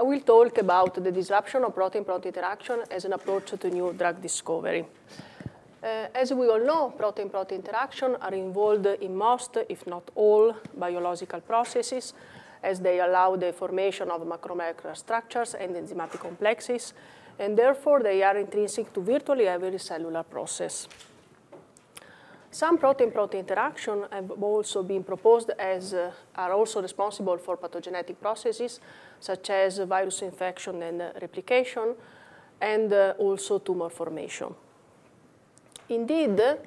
I will talk about the disruption of protein-protein interaction as an approach to new drug discovery. Uh, as we all know, protein-protein interaction are involved in most, if not all, biological processes, as they allow the formation of macromolecular structures and enzymatic complexes, and therefore they are intrinsic to virtually every cellular process. Some protein-protein interaction have also been proposed as uh, are also responsible for pathogenetic processes, such as virus infection and uh, replication, and uh, also tumor formation. Indeed, uh,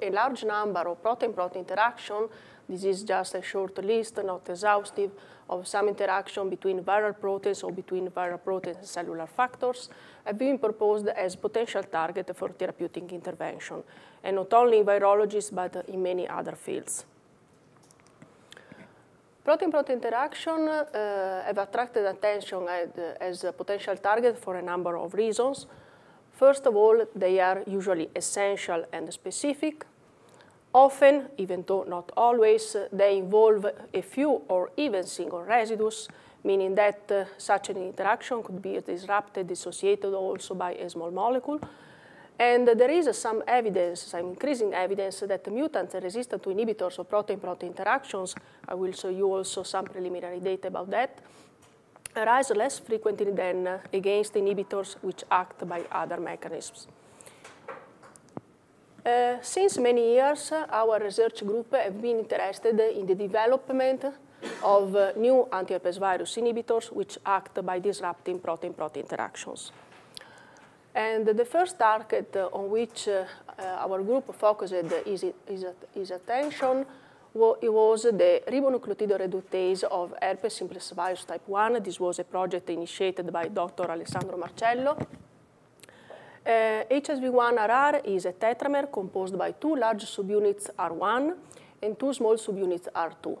a large number of protein-protein interaction, this is just a short list, not exhaustive, of some interaction between viral proteins or between viral proteins and cellular factors have been proposed as potential target for therapeutic intervention, and not only in virology, but in many other fields. Protein-protein interaction uh, have attracted attention as, as a potential target for a number of reasons. First of all, they are usually essential and specific. Often, even though not always, they involve a few or even single residues, meaning that uh, such an interaction could be disrupted, dissociated also by a small molecule. And there is some evidence, some increasing evidence that mutants resistant to inhibitors of protein-protein interactions, I will show you also some preliminary data about that, arise less frequently than against inhibitors which act by other mechanisms. Uh, since many years, our research group have been interested in the development of uh, new anti-herpes virus inhibitors which act by disrupting protein-protein interactions. And the first target on which uh, our group focused is attention it was the ribonucleotide reductase of herpes simplex virus type 1. This was a project initiated by Dr. Alessandro Marcello. Uh, HSV1-RR is a tetramer composed by two large subunits R1 and two small subunits R2.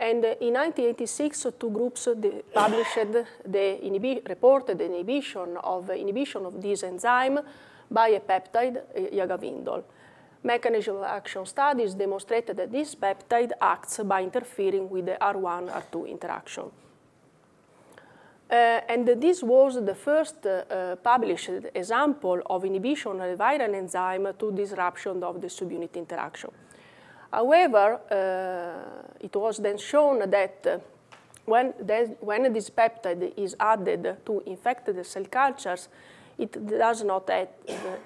And in 1986, two groups published the reported the inhibition of inhibition of this enzyme by a peptide, yagavindol mechanism of action studies demonstrated that this peptide acts by interfering with the R1-R2 interaction. Uh, and this was the first uh, published example of inhibition of a viral enzyme to disruption of the subunit interaction. However, uh, it was then shown that uh, when, when this peptide is added to infected cell cultures, it does not have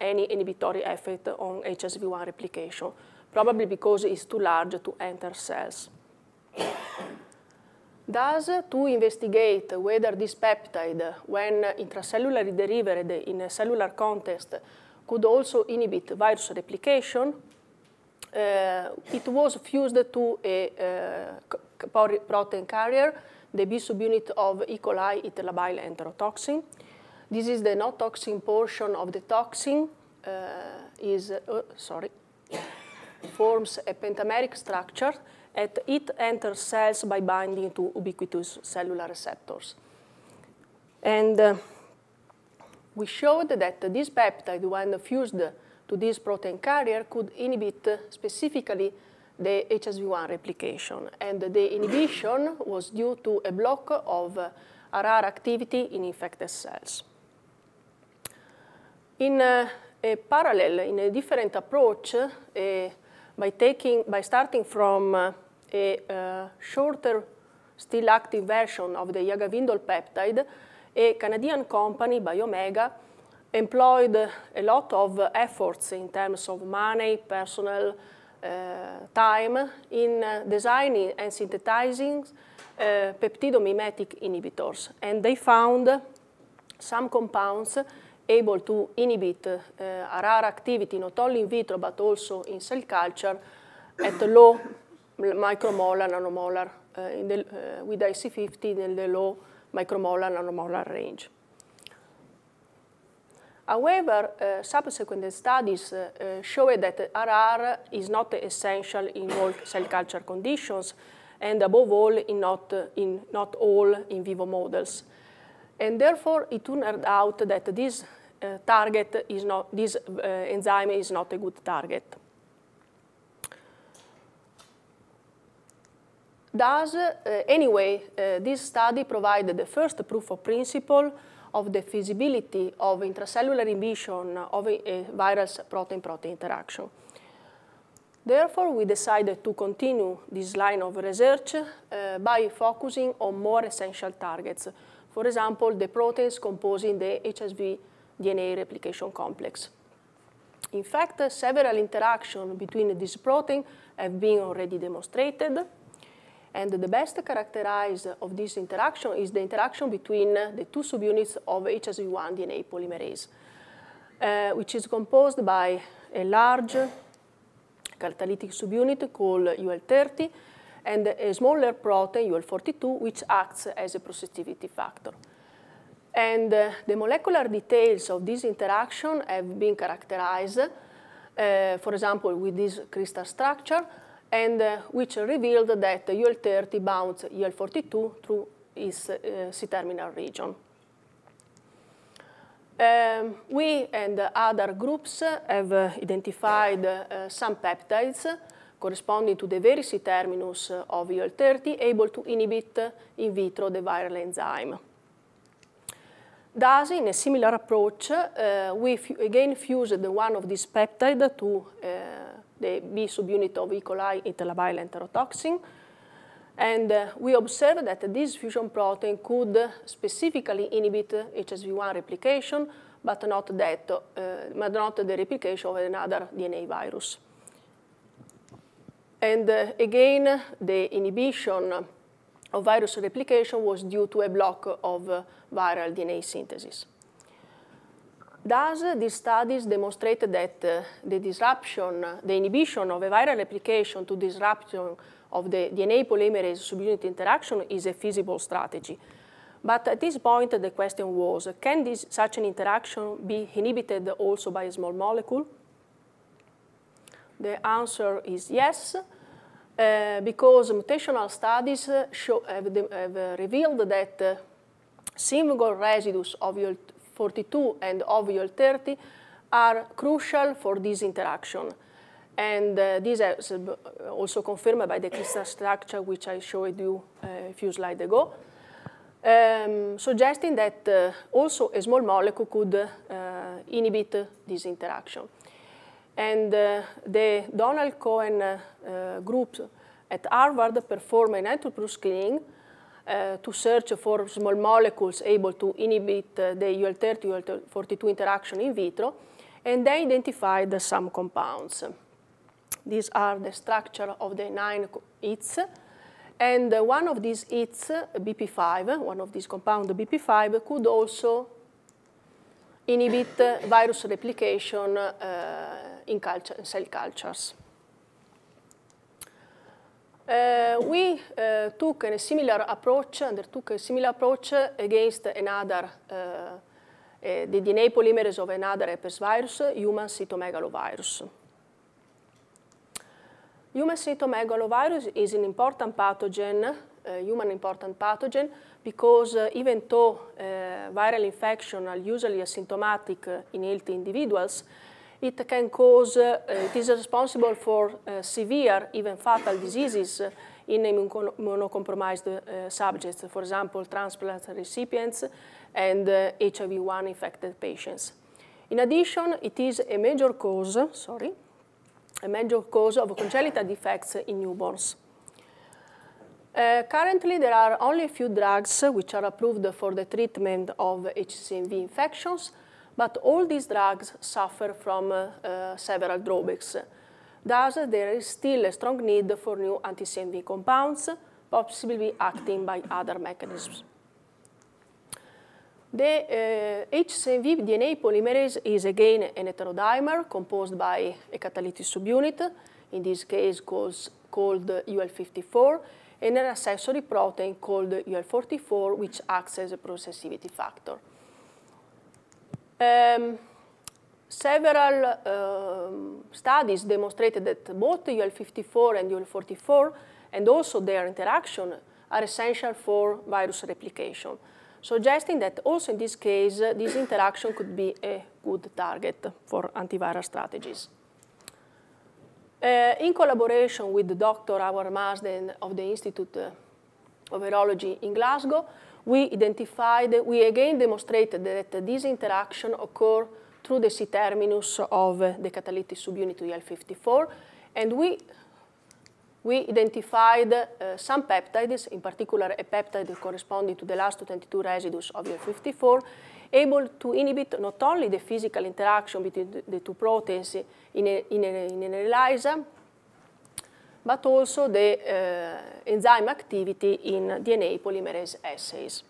any inhibitory effect on HSV1 replication, probably because it's too large to enter cells. Thus, to investigate whether this peptide, when intracellularly delivered in a cellular context, could also inhibit virus replication, uh, it was fused to a uh, protein carrier, the B subunit of E. coli etalabile enterotoxin, this is the not toxin portion of the toxin. Uh, is uh, sorry forms a pentameric structure and it enters cells by binding to ubiquitous cellular receptors. And uh, we showed that this peptide, when fused to this protein carrier, could inhibit specifically the HSV1 replication. And the inhibition was due to a block of RR activity in infected cells. In uh, a parallel, in a different approach, uh, by, taking, by starting from uh, a uh, shorter, still active version of the yagavindol peptide, a Canadian company, Biomega, employed a lot of efforts in terms of money, personnel, uh, time in uh, designing and synthesizing peptidomimetic inhibitors. And they found some compounds able to inhibit uh, RR activity not only in vitro but also in cell culture at low micromolar, nanomolar, uh, the, uh, with IC50 in the low micromolar, nanomolar range. However, uh, subsequent studies uh, uh, show that RR is not essential in all cell culture conditions and above all in not, in not all in vivo models. And therefore, it turned out that this uh, target is not, this uh, enzyme is not a good target. Thus, uh, anyway, uh, this study provided the first proof of principle of the feasibility of intracellular inhibition of a, viral protein-protein interaction. Therefore, we decided to continue this line of research uh, by focusing on more essential targets. For example, the proteins composing the HSV DNA replication complex. In fact, several interactions between these proteins have been already demonstrated. And the best characterized of this interaction is the interaction between the two subunits of HSV1 DNA polymerase, uh, which is composed by a large catalytic subunit called UL30 and a smaller protein, UL42, which acts as a processivity factor. And uh, the molecular details of this interaction have been characterized, uh, for example, with this crystal structure, and uh, which revealed that UL30 bounds UL42 through its uh, C-terminal region. Um, we and other groups have uh, identified some peptides corresponding to the very C-terminus of UL30 able to inhibit in vitro the viral enzyme. Thus, in a similar approach, uh, we again fused one of these peptides to uh, the B subunit of E. coli enteroviral enterotoxin. And uh, we observed that this fusion protein could specifically inhibit HSV1 replication, but not, that, uh, but not the replication of another DNA virus. And uh, again, the inhibition of virus replication was due to a block of uh, viral DNA synthesis. Thus, these studies demonstrated that uh, the disruption, the inhibition of a viral replication to disruption of the DNA polymerase subunit interaction is a feasible strategy. But at this point, the question was, can this, such an interaction be inhibited also by a small molecule? The answer is yes, uh, because mutational studies show, have, have revealed that uh, single residues of 42 and ovule 30 are crucial for this interaction. And uh, this is also confirmed by the crystal structure, which I showed you uh, a few slides ago, um, suggesting that uh, also a small molecule could uh, inhibit this interaction. And uh, the Donald Cohen uh, group at Harvard performed an enterprise screening uh, to search for small molecules able to inhibit uh, the UL30, UL42 interaction in vitro, and they identified some compounds. These are the structure of the nine hits, and uh, one of these hits, BP5, one of these compounds, BP5, could also inhibit virus replication uh, in culture, cell cultures. Uh, we uh, took a similar approach, undertook a similar approach against another, uh, the DNA polymerase of another herpes virus, human cytomegalovirus. Human cytomegalovirus is an important pathogen, human important pathogen, because even though viral infection are usually asymptomatic in healthy individuals, it can cause, uh, it is responsible for uh, severe, even fatal diseases in immunocompromised uh, subjects, for example, transplant recipients and HIV-1 infected patients. In addition, it is a major cause, sorry, a major cause of congenital defects in newborns. Uh, currently, there are only a few drugs which are approved for the treatment of HCMV infections, but all these drugs suffer from uh, several drawbacks. Thus, there is still a strong need for new anti-CMV compounds, possibly acting by other mechanisms. The uh, HCMV DNA polymerase is again an heterodimer composed by a catalytic subunit, in this case called, called UL54, and an accessory protein called UL44, which acts as a processivity factor. Um, several um, studies demonstrated that both UL54 and UL44 and also their interaction are essential for virus replication, suggesting that also in this case, uh, this interaction could be a good target for antiviral strategies. Uh, in collaboration with Dr. Howard Marsden of the Institute of Virology in Glasgow, we identified, we again demonstrated that this interaction occur through the C-terminus of the catalytic subunit UL54, and we, we identified uh, some peptides, in particular a peptide corresponding to the last 22 residues of UL54, able to inhibit not only the physical interaction between the two proteins in, a, in, a, in an ELISA, but also the uh, enzyme activity in DNA polymerase assays.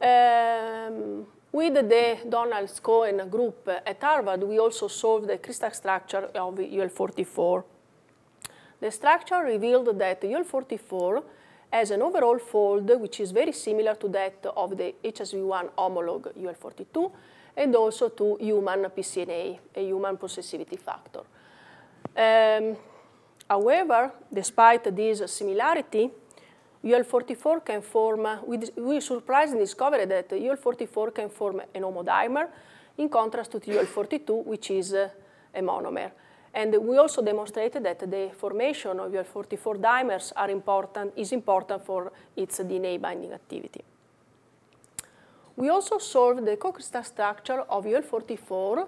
Um, with the Donald Cohen group at Harvard, we also solved the crystal structure of UL44. The structure revealed that UL44 has an overall fold which is very similar to that of the HSV1 homologue UL42 and also to human PCNA, a human possessivity factor. Um, however, despite this similarity, UL44 can form, we, we surprisingly discovered that UL44 can form an homodimer in contrast to UL42, which is a monomer. And we also demonstrated that the formation of UL44 dimers are important, is important for its DNA binding activity. We also solved the co-crystal structure of UL44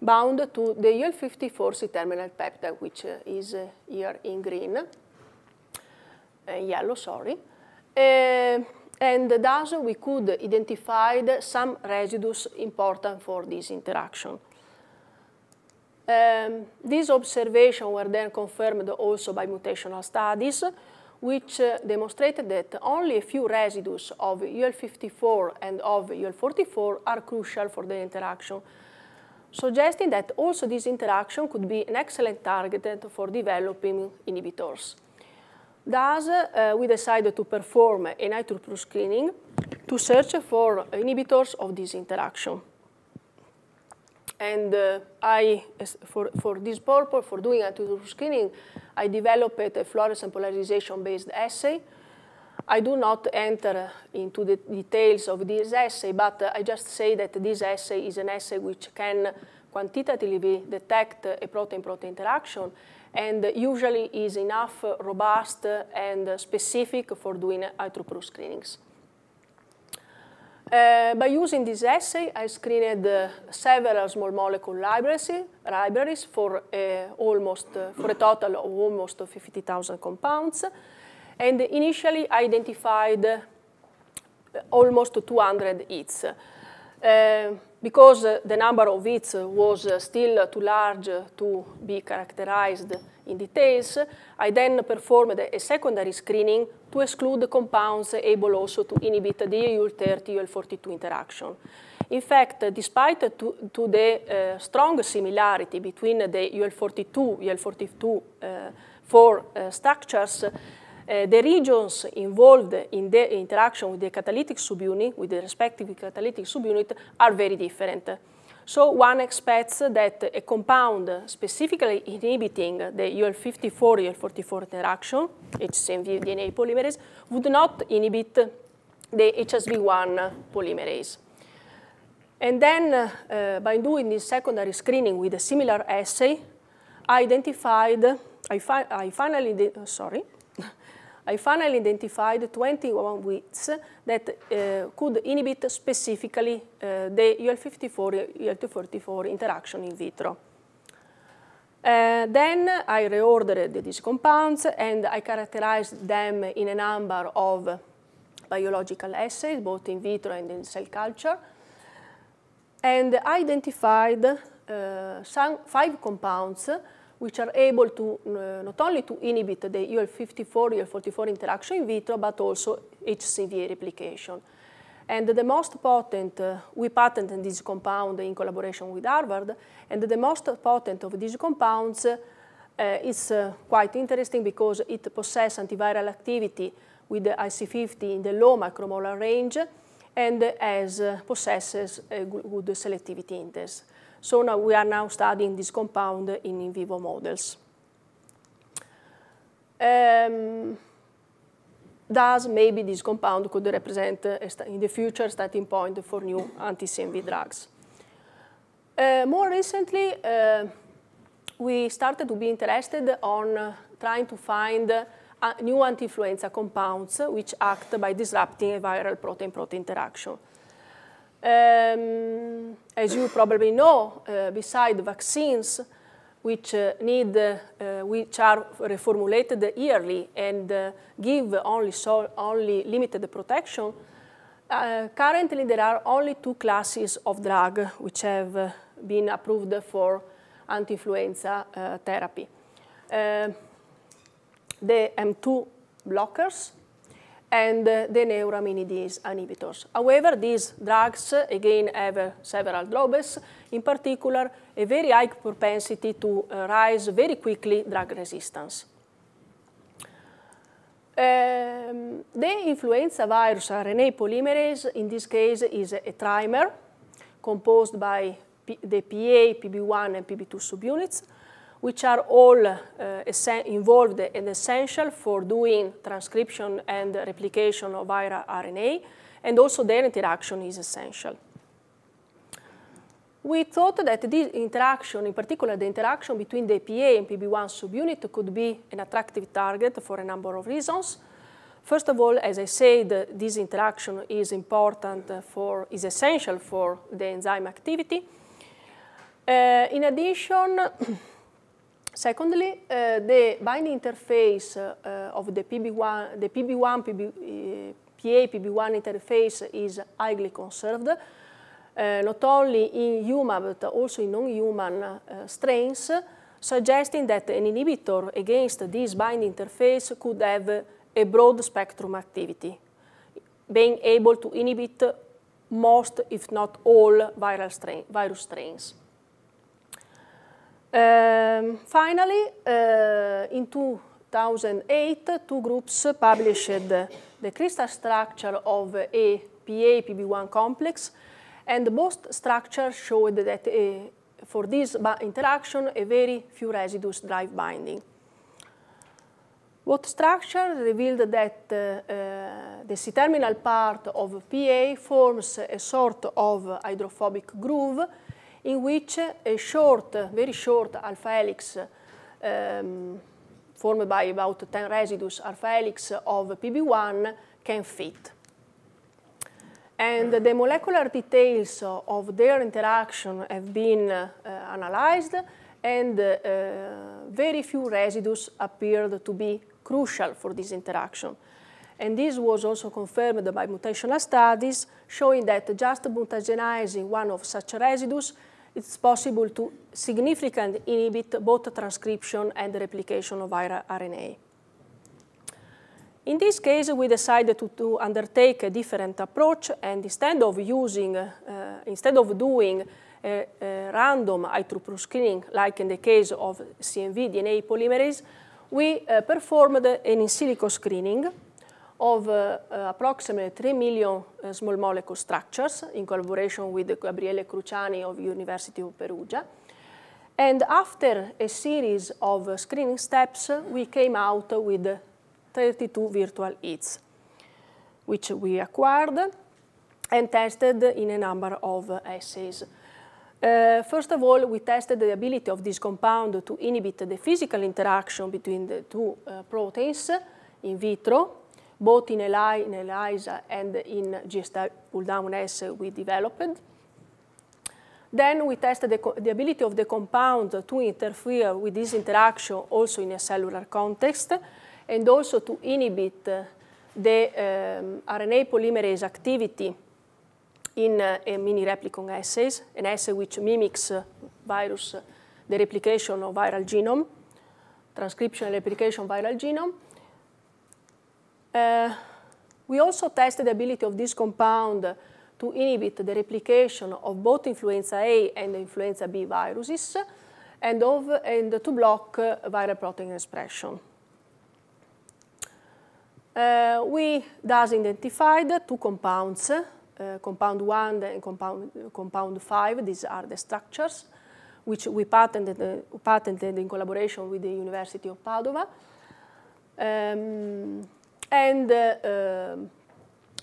bound to the UL54 C-terminal peptide, which is here in green, uh, yellow, sorry. Uh, and thus we could identify some residues important for this interaction. Um, these observations were then confirmed also by mutational studies, which uh, demonstrated that only a few residues of UL54 and of UL44 are crucial for the interaction, suggesting that also this interaction could be an excellent target for developing inhibitors. Thus, uh, we decided to perform a nitroproof screening to search for inhibitors of this interaction. And uh, I, for, for this purpose, for doing nitroproof screening, I developed a fluorescent polarization-based assay. I do not enter into the details of this assay, but I just say that this assay is an assay which can quantitatively detect a protein-protein interaction and usually is enough robust and specific for doing throughput screenings. Uh, by using this assay, I screened uh, several small molecule libraries, libraries for, uh, almost, uh, for a total of almost 50,000 compounds. And initially, identified almost 200 hits. Uh, because uh, the number of hits was uh, still too large to be characterized in details, I then performed a secondary screening to exclude compounds able also to inhibit the UL30 UL42 interaction. In fact, despite to, to the uh, strong similarity between the UL42, UL42 uh, four uh, structures, uh, the regions involved in the interaction with the catalytic subunit, with the respective catalytic subunit, are very different. So one expects that a compound specifically inhibiting the UL54, UL44 interaction, HCMV DNA polymerase, would not inhibit the HSV1 polymerase. And then uh, by doing this secondary screening with a similar assay, I identified, I, fi I finally, sorry, I finally identified 21 widths that uh, could inhibit specifically uh, the UL54, UL244 interaction in vitro. Uh, then I reordered these compounds and I characterized them in a number of biological assays, both in vitro and in cell culture. And I identified some five compounds which are able to uh, not only to inhibit the UL54, UL44 interaction in vitro, but also HCV replication. And the most potent, uh, we patented this compound in collaboration with Harvard, and the most potent of these compounds uh, is uh, quite interesting because it possesses antiviral activity with the IC50 in the low micromolar range and as uh, possesses a good selectivity index. So now we are now studying this compound in in vivo models. Um, thus, maybe this compound could represent in the future starting point for new anti-CMV drugs. Uh, more recently, uh, we started to be interested on uh, trying to find uh, new anti-influenza compounds which act by disrupting a viral protein-protein interaction. Um, as you probably know, uh, beside vaccines, which uh, need, uh, which are reformulated yearly and uh, give only, so, only limited protection, uh, currently there are only two classes of drug which have uh, been approved for anti-influenza therapy. the M2 blockers and the neuraminidase inhibitors. However, these drugs, again, have several drawbacks, in particular, a very high propensity to uh, rise very quickly drug resistance. Um, the influenza virus RNA polymerase, in this case, is a trimer composed by P the PA, PB1, and PB2 subunits, which are all uh, involved and essential for doing transcription and replication of viral RNA, and also their interaction is essential. We thought that this interaction, in particular the interaction between the PA and PB1 subunit could be an attractive target for a number of reasons. First of all, as I said, this interaction is important for, is essential for the enzyme activity. Uh, in addition, Secondly, uh, the binding interface uh, of the PB1, the PB1, PB, uh, PA PB1 interface is highly conserved, not only in human but also in non-human strains, suggesting that an inhibitor against this binding interface could have a broad spectrum activity, being able to inhibit most, if not all, viral strain, virus strains. Um, finally, uh, in 2008, two groups published the crystal structure of a PA-PB1 complex, and both structures showed that uh, for this interaction, a very few residues drive binding. Both structure revealed that uh, the C-terminal part of PA forms a sort of hydrophobic groove in which a short, very short alpha helix um, formed by about 10 residues alpha helix of PB1 can fit. And the molecular details of their interaction have been uh, analyzed and uh, very few residues appeared to be crucial for this interaction. And this was also confirmed by mutational studies showing that just mutagenizing one of such residues it's possible to significantly inhibit both transcription and replication of RNA. In this case, we decided to, to undertake a different approach, and instead of using, uh, instead of doing a, a random high-throughput screening, like in the case of CMV DNA polymerase, we uh, performed an in silico screening of uh, uh, approximately 3 million uh, small molecule structures in collaboration with Gabriele Cruciani of University of Perugia. And after a series of screening steps, we came out with 32 virtual hits, which we acquired and tested in a number of assays. Uh, first of all, we tested the ability of this compound to inhibit the physical interaction between the two uh, proteins in vitro both in, ELI, in ELISA and in GST pull-down S we developed. Then we tested the, the, ability of the compound to interfere with this interaction also in a cellular context and also to inhibit the um, RNA polymerase activity in uh, mini replicon assays, an assay which mimics uh, virus, uh, the replication of viral genome, transcription and replication viral genome. Uh, we also tested the ability of this compound to inhibit the replication of both influenza A and influenza B viruses and, of, and to block viral protein expression. Uh, we thus identified two compounds, uh, compound 1 and compound, compound 5, these are the structures, which we patented, uh, patented in collaboration with the University of Padova. Um, and uh, um,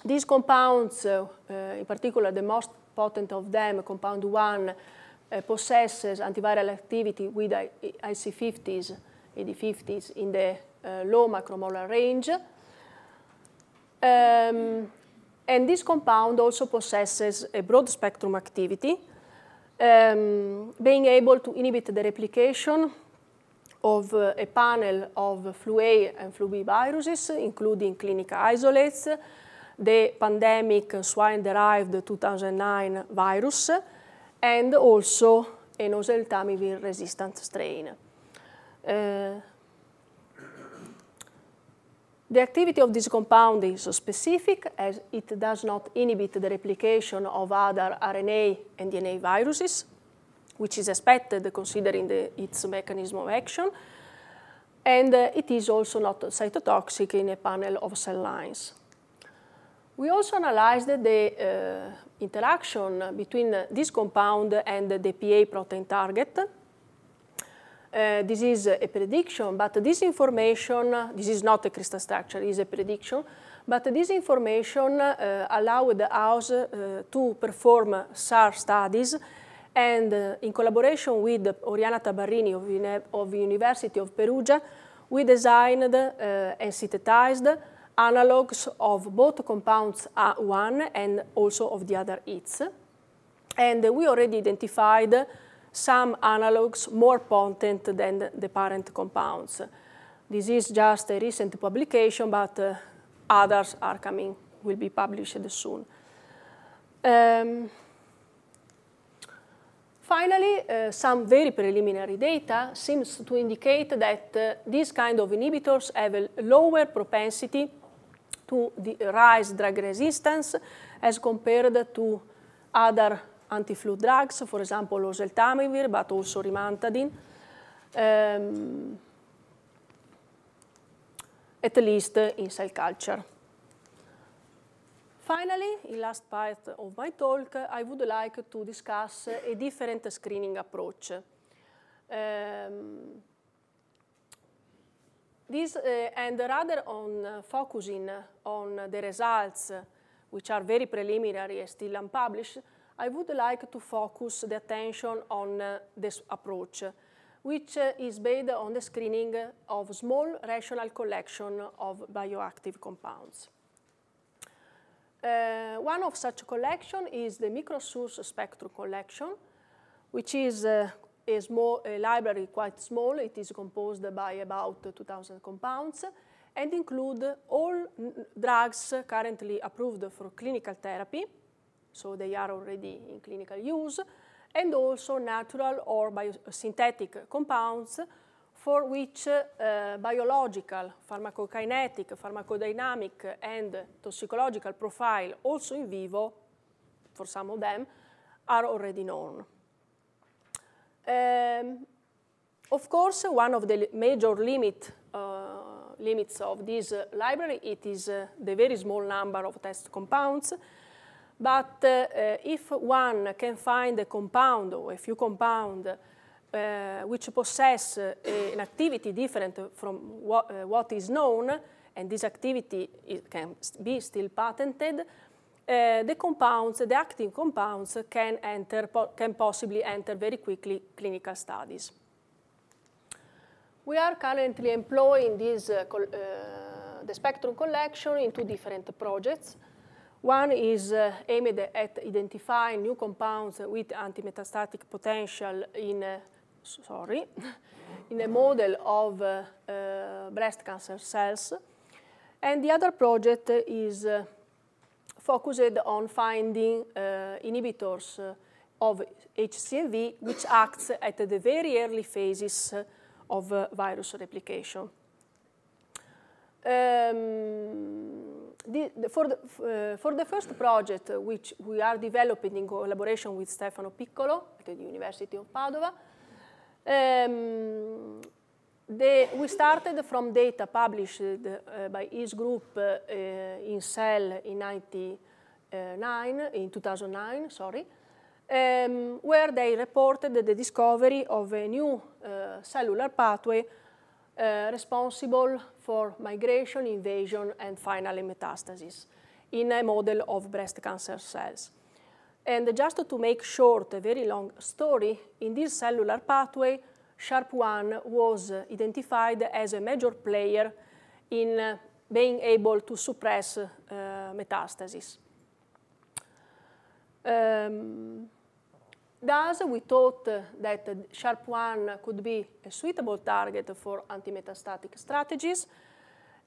these compounds, uh, uh, in particular the most potent of them, compound 1, uh, possesses antiviral activity with IC50s, AD50s in the low macromolar range. Um, and this compound also possesses a broad spectrum activity, um, being able to inhibit the replication of uh, a panel of flu A and flu B viruses, including clinical isolates, the pandemic swine-derived 2009 virus, and also an oseltamivir-resistant strain. Uh, the activity of this compound is specific as it does not inhibit the replication of other RNA and DNA viruses, which is expected considering the, its mechanism of action. And uh, it is also not cytotoxic in a panel of cell lines. We also analyzed the uh, interaction between this compound and the PA protein target. Uh, this is a prediction, but this information, this is not a crystal structure, it is a prediction, but this information uh, allowed us uh, to perform SAR studies and uh, in collaboration with Oriana Tabarrini of, of University of Perugia, we designed uh, and synthesized analogs of both compounds A1 and also of the other ITs. And we already identified some analogs more potent than the parent compounds. This is just a recent publication, but uh, others are coming, will be published soon. Um, Finally, uh, some very preliminary data seems to indicate that uh, these kind of inhibitors have a lower propensity to rise drug resistance as compared to other anti-flu drugs, for example, oseltamivir, but also rimantadine, um, at least in cell culture. Finally, in last part of my talk, I would like to discuss a different screening approach. Um, this, uh, and rather on uh, focusing on the results, which are very preliminary and still unpublished, I would like to focus the attention on uh, this approach, which uh, is based on the screening of small rational collection of bioactive compounds. Uh, one of such collection is the microsource spectrum collection, which is uh, a, small, a library quite small. It is composed by about 2,000 compounds and include all drugs currently approved for clinical therapy, so they are already in clinical use, and also natural or synthetic compounds for which uh, biological, pharmacokinetic, pharmacodynamic, and toxicological profile, also in vivo, for some of them, are already known. Um, of course, one of the major limit, uh, limits of this uh, library, it is uh, the very small number of test compounds. But if one can find a compound or a few compounds uh, which possess uh, an activity different from what, uh, what is known, and this activity can be still patented, uh, the compounds, the active compounds can, enter, po can possibly enter very quickly clinical studies. We are currently employing this, uh, uh, the spectrum collection in two different projects. One is uh, aimed at identifying new compounds with antimetastatic potential in sorry, in a model of uh, uh, breast cancer cells. And the other project is uh, focused on finding inhibitors of HCMV, which acts at the very early phases of virus replication. Um, the, the, for, the, uh, for, the, first project, which we are developing in collaboration with Stefano Piccolo at the University of Padova, um, the, we started from data published uh, by his group uh, in Cell in 99, in 2009, sorry, um, where they reported the discovery of a new uh, cellular pathway responsible for migration, invasion, and finally metastasis in a model of breast cancer cells. And just to make short a very long story, in this cellular pathway, SHARP1 was identified as a major player in being able to suppress uh, metastasis. Um, thus, we thought that SHARP1 could be a suitable target for anti-metastatic strategies,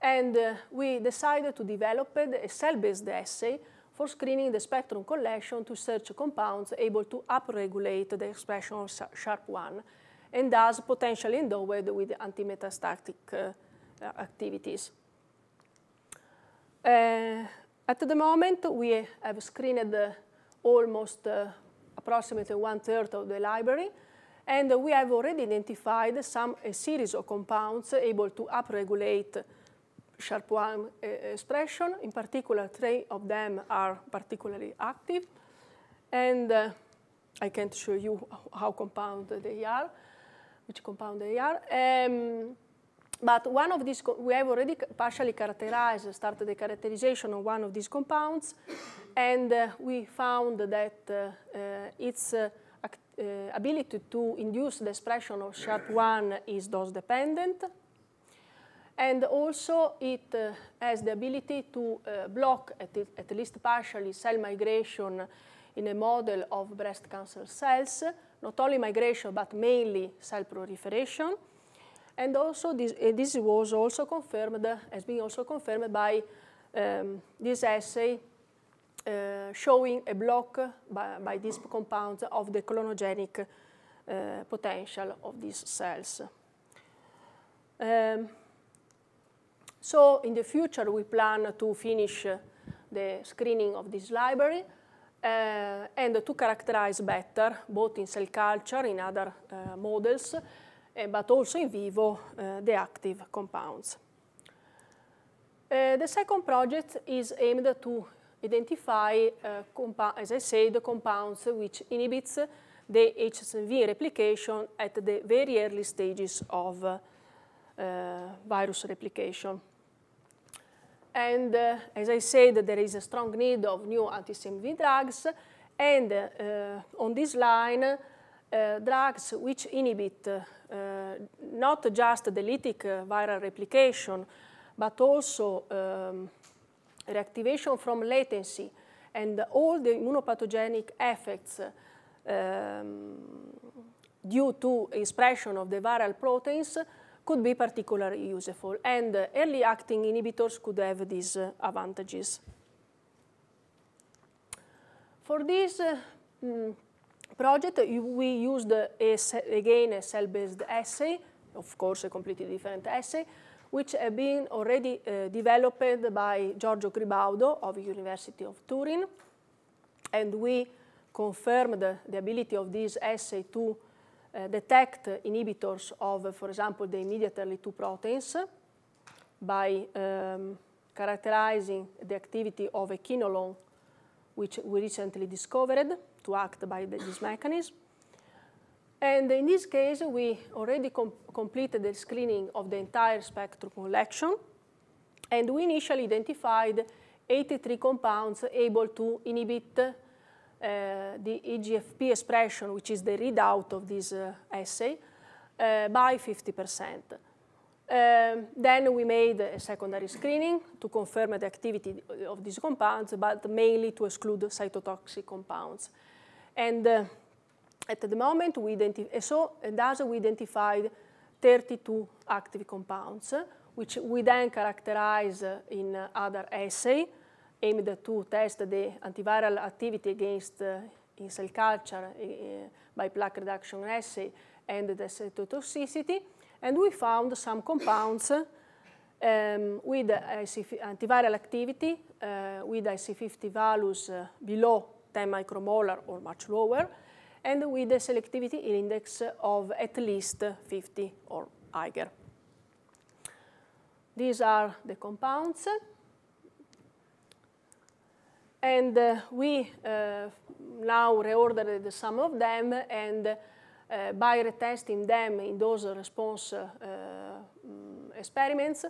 and uh, we decided to develop a cell-based assay for screening the spectrum collection to search compounds able to upregulate the expression of SHARP1, and thus potentially endowed with anti-metastatic uh, activities. Uh, at the moment, we have screened uh, almost approximately one-third of the library, and we have already identified some a series of compounds able to upregulate SHARP1 expression. In particular, three of them are particularly active, and uh, I can't show you how compound they are, which compound they are. Um, but one of these, we have already partially characterized, started the characterization of one of these compounds, and uh, we found that uh, uh, its uh, uh, ability to induce the expression of SHARP1 is dose dependent. And also it uh, has the ability to block, at, at least partially, cell migration in a model of breast cancer cells, not only migration, but mainly cell proliferation. And also this, uh, this was also confirmed, has been also confirmed by um, this assay uh, showing a block by, by these compounds of the clonogenic uh, potential of these cells. Um, so in the future, we plan to finish the screening of this library uh, and to characterize better, both in cell culture, in other uh, models, uh, but also in vivo the active compounds. The second project is aimed to identify, as I said, the compounds which inhibits the HSV replication at the very early stages of virus replication. And uh, as I said, there is a strong need of new anti-CMV drugs. And uh, on this line, uh, drugs which inhibit uh, not just the lytic viral replication, but also um, reactivation from latency and all the immunopathogenic effects um, due to expression of the viral proteins could be particularly useful. And uh, early acting inhibitors could have these uh, advantages. For this, uh, mm, project, we used, a, again, a cell-based assay, of course, a completely different assay, which have been already uh, developed by Giorgio Gribaudo of University of Turin. And we confirmed the ability of this assay to uh, detect inhibitors of, for example, the immediately two proteins by um, characterizing the activity of a quinolone, which we recently discovered to act by the, this mechanism. And in this case, we already com completed the screening of the entire spectrum collection, and we initially identified 83 compounds able to inhibit the EGFP expression, which is the readout of this uh, assay, uh, by 50%. Um, then we made a secondary screening to confirm the activity of these compounds, but mainly to exclude cytotoxic compounds. And uh, at the moment, we identify, so thus we identified 32 active compounds, which we then characterize in other assay aimed to test the antiviral activity against uh, in cell culture by plaque reduction assay and the cytotoxicity. And we found some compounds um, with antiviral activity uh, with IC50 values uh, below 10 micromolar or much lower, and with a selectivity index of at least 50 or higher. These are the compounds. And uh, we uh, now reordered some of them, and uh, by retesting them in those response um, experiments,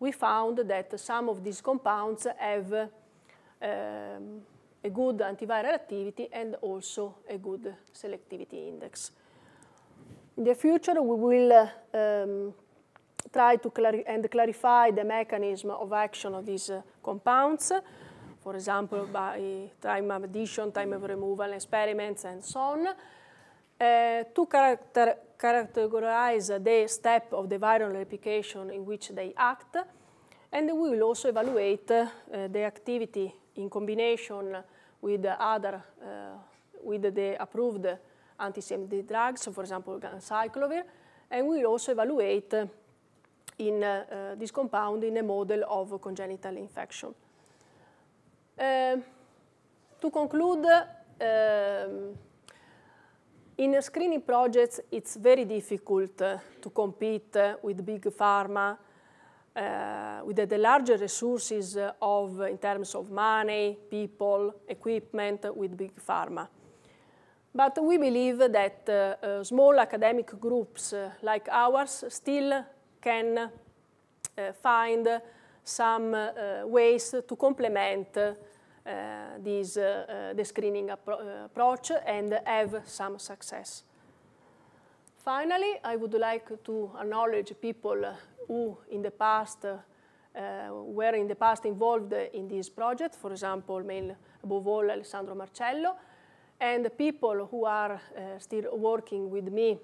we found that some of these compounds have um, a good antiviral activity and also a good selectivity index. In the future, we will uh, um, try to and clarify the mechanism of action of these uh, compounds, for example, by time of addition, time of removal experiments, and so on, uh, to character the step of the viral replication in which they act, and we will also evaluate uh, the activity in combination with other, uh, with the approved anti-CMV drugs, for example, cyclovir, and we will also evaluate in this compound in a model of congenital infection. Uh, to conclude, um, in screening projects, it's very difficult uh, to compete uh, with big pharma, uh, with the, the, larger resources of, in terms of money, people, equipment, with big pharma. But we believe that small academic groups like ours still can uh, find some uh, ways to complement uh, this, the screening appro approach and have some success. Finally, I would like to acknowledge people who in the past uh, were in the past involved in this project, for example, above all Alessandro Marcello, and people who are uh, still working with me,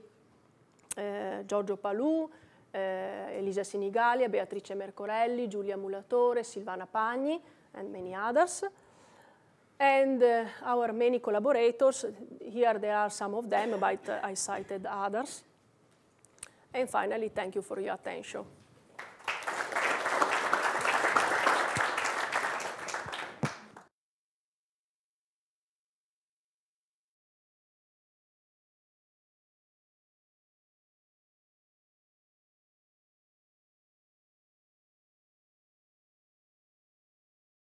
uh, Giorgio Palù, eh, Elisa Sinigalia, Beatrice Mercorelli, Giulia Mulatore, Silvana Pagni, and many others. And uh, our many collaborators, here there are some of them, but I cited others. And finally, thank you for your attention.